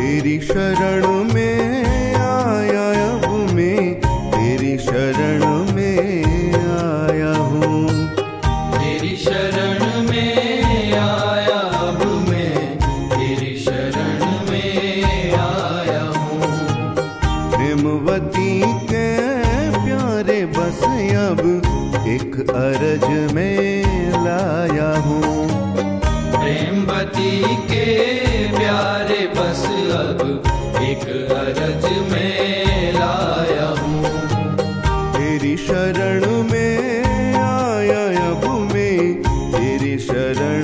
तेरी शरण में आया अब मैं तेरी शरण में आया हूँ। तेरी शरण में आया अब मैं तेरी शरण में आया हूँ। प्रेमवती के प्यारे बस अब एक अरज में लाया हूँ। प्रेमवती के प्यारे एक अरज में लाया हूँ। तेरी शरण में आया अब मैं तेरी शरण